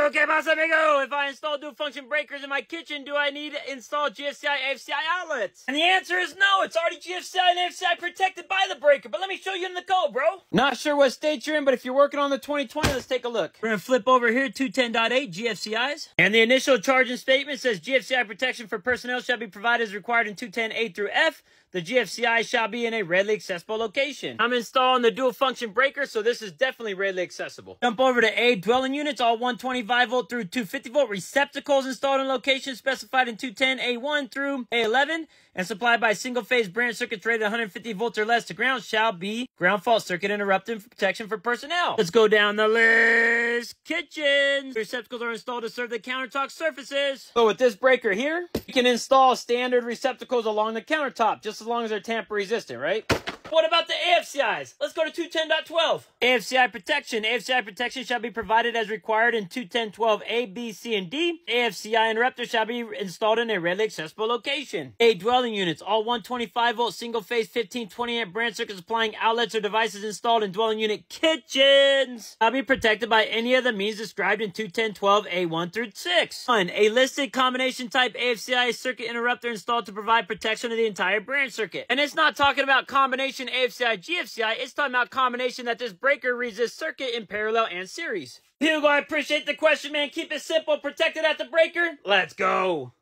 Okay, boss amigo, if I install dual function breakers in my kitchen, do I need to install GFCI AFCI outlets? And the answer is no, it's already GFCI and AFCI protected by the breaker, but let me show you in the code, bro. Not sure what state you're in, but if you're working on the 2020, let's take a look. We're gonna flip over here, 210.8 GFCIs. And the initial charging statement says GFCI protection for personnel shall be provided as required in 210A through F. The GFCI shall be in a readily accessible location. I'm installing the dual function breaker, so this is definitely readily accessible. Jump over to A dwelling units, all 125 volt through 250 volt receptacles installed in locations specified in 210A1 through A11 and supplied by single phase branch circuits rated 150 volts or less to ground shall be ground fault circuit interrupted protection for personnel. Let's go down the list. Kitchens. Receptacles are installed to serve the countertop surfaces. So with this breaker here, you can install standard receptacles along the countertop, just as long as they're tamper resistant, right? What about the AFCIs? Let's go to 210.12. AFCI protection. AFCI protection shall be provided as required in 210.12 A, B, C, and D. AFCI interrupter shall be installed in a readily accessible location. A dwelling units. All 125 volt single phase 1520 amp branch circuits supplying outlets or devices installed in dwelling unit kitchens shall be protected by any of the means described in 210.12 A1 through 6. 1. A listed combination type AFCI circuit interrupter installed to provide protection of the entire branch circuit. And it's not talking about combination AFCI GFCI, it's talking about combination that this breaker reads this circuit in parallel and series. Hugo, I appreciate the question, man. Keep it simple. Protected at the breaker. Let's go.